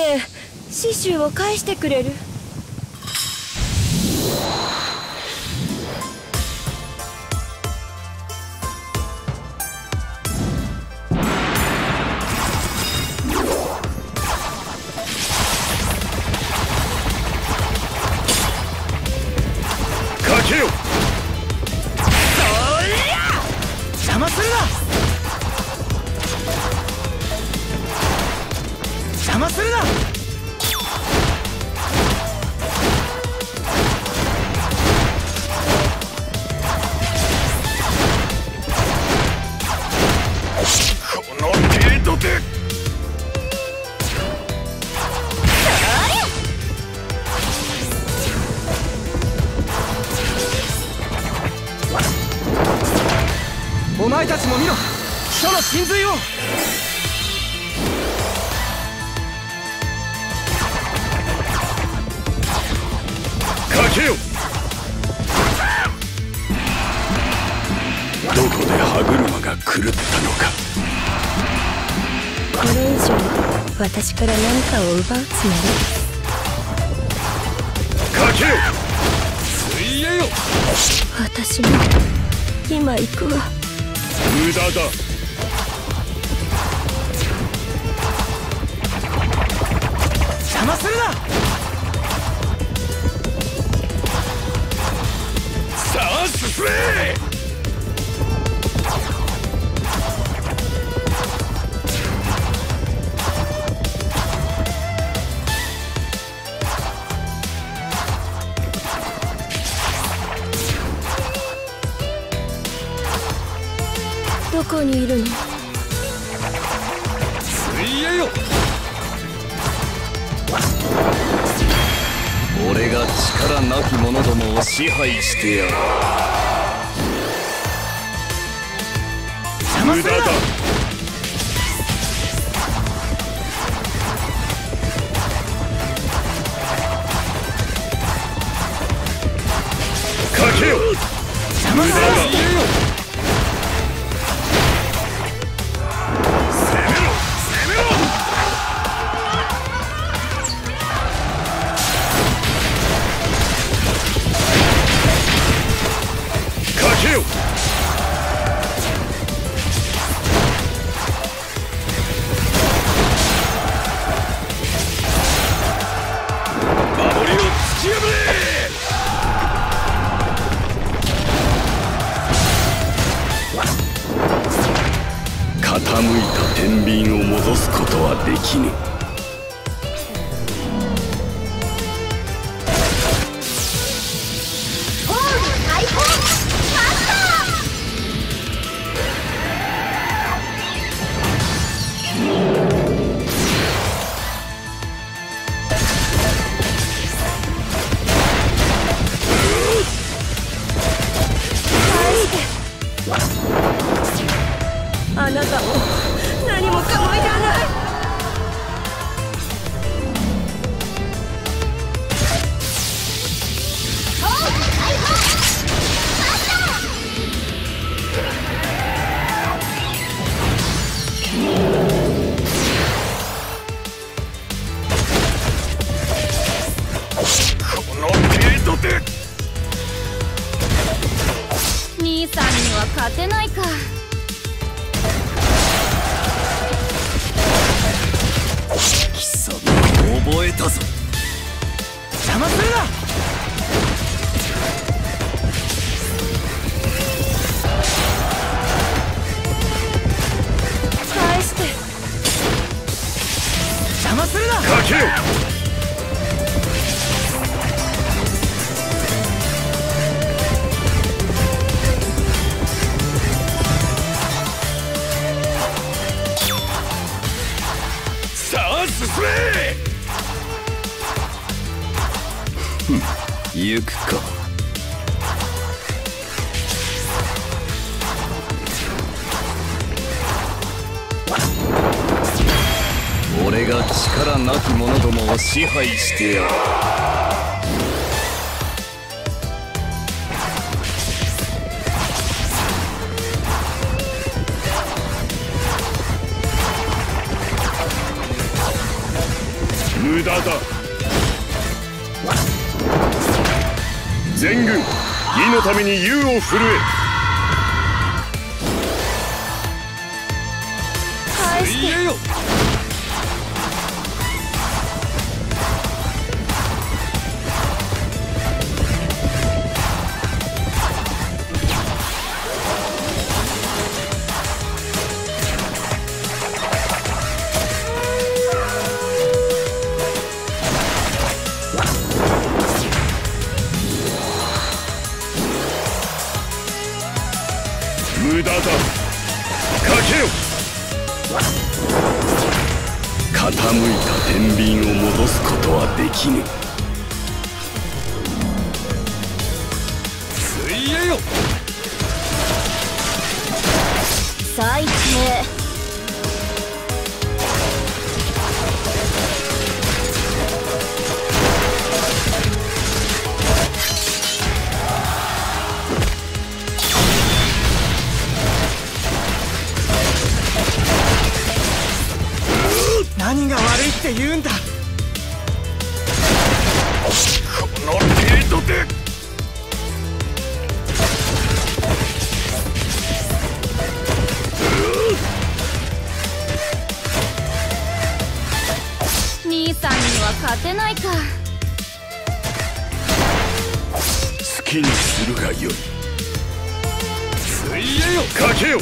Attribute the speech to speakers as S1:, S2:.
S1: ねえ刺繍を返してくれる。
S2: かけよ。
S3: ちも見ろ。書の真髄を。
S2: かけよ。どこで歯車が狂ったのか。
S1: これ以上私から何かを奪うつも
S2: かけよ。水泳よ
S1: り私も今行くわ
S2: 無駄だ
S1: こにいるの？
S2: 水泳よ。
S4: 俺が力なき者どもを支配してやる。
S2: 無駄だ
S4: 天秤を戻すことはできぬ。
S5: さんには勝てないか。
S4: 貴様覚えたぞ。
S3: 邪魔するな。
S4: 行くか。俺が力なき者どもを支配してやる。無駄だ。全軍義のために勇を振るえ。無駄だ。かけよ。傾いた天秤を戻すことはできぬ。
S3: 水泳よ。
S5: 最低
S3: 何が悪いって言うんだ。
S4: この程度で。
S5: 兄さんには勝てないか。
S4: 好きにするがよい。
S3: 水泳よ
S4: かけよ